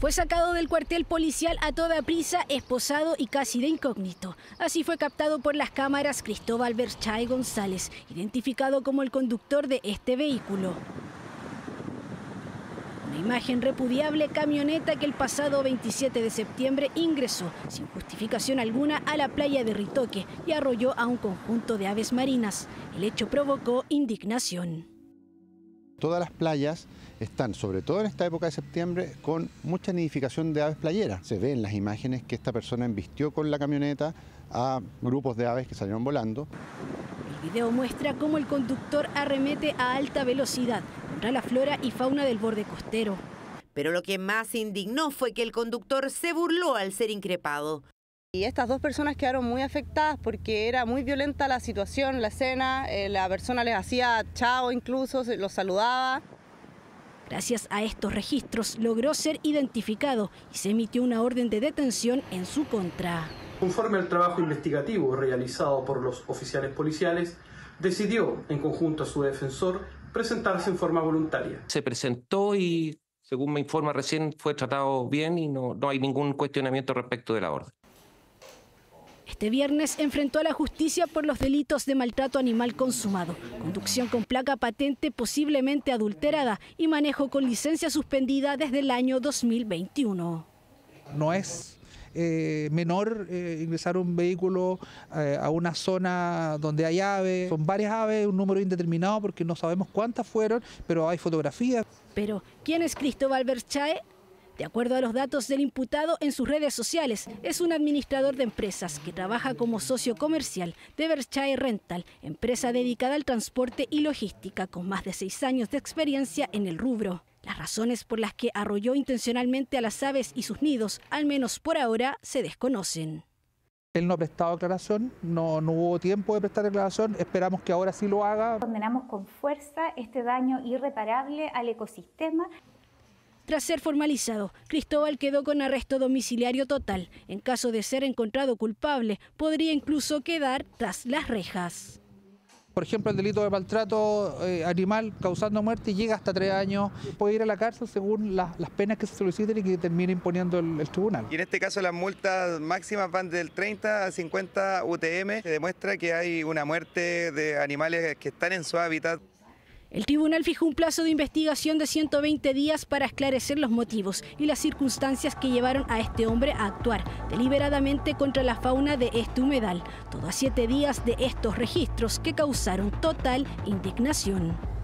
Fue sacado del cuartel policial a toda prisa, esposado y casi de incógnito. Así fue captado por las cámaras Cristóbal Berchay González, identificado como el conductor de este vehículo. Una imagen repudiable camioneta que el pasado 27 de septiembre ingresó sin justificación alguna a la playa de Ritoque y arrolló a un conjunto de aves marinas. El hecho provocó indignación. Todas las playas están, sobre todo en esta época de septiembre, con mucha nidificación de aves playeras. Se ven las imágenes que esta persona embistió con la camioneta a grupos de aves que salieron volando. El video muestra cómo el conductor arremete a alta velocidad contra la flora y fauna del borde costero. Pero lo que más indignó fue que el conductor se burló al ser increpado. Y estas dos personas quedaron muy afectadas porque era muy violenta la situación, la escena, eh, la persona les hacía chao incluso, los saludaba. Gracias a estos registros logró ser identificado y se emitió una orden de detención en su contra. Conforme al trabajo investigativo realizado por los oficiales policiales, decidió, en conjunto a su defensor, presentarse en forma voluntaria. Se presentó y, según me informa recién, fue tratado bien y no, no hay ningún cuestionamiento respecto de la orden. Este viernes enfrentó a la justicia por los delitos de maltrato animal consumado, conducción con placa patente posiblemente adulterada y manejo con licencia suspendida desde el año 2021. No es eh, menor eh, ingresar un vehículo eh, a una zona donde hay aves. Son varias aves, un número indeterminado porque no sabemos cuántas fueron, pero hay fotografías. Pero, ¿quién es Cristóbal Berchae? De acuerdo a los datos del imputado en sus redes sociales, es un administrador de empresas que trabaja como socio comercial de Berchae Rental, empresa dedicada al transporte y logística con más de seis años de experiencia en el rubro. Las razones por las que arrolló intencionalmente a las aves y sus nidos, al menos por ahora, se desconocen. Él no ha prestado declaración, no, no, hubo tiempo de prestar declaración, esperamos que ahora sí lo haga. Condenamos con fuerza este daño irreparable al ecosistema. Tras ser formalizado, Cristóbal quedó con arresto domiciliario total. En caso de ser encontrado culpable, podría incluso quedar tras las rejas. Por ejemplo, el delito de maltrato eh, animal causando muerte llega hasta tres años. Puede ir a la cárcel según las penas que se soliciten y que termine imponiendo el, el, tribunal. Y en este caso las multas máximas van del 30 a 50 UTM. Se demuestra que hay una muerte de animales que están en su hábitat. El tribunal fijó un plazo de investigación de 120 días para esclarecer los motivos y las circunstancias que llevaron a este hombre a actuar deliberadamente contra la fauna de este humedal. Todo a siete días de estos registros que causaron total indignación.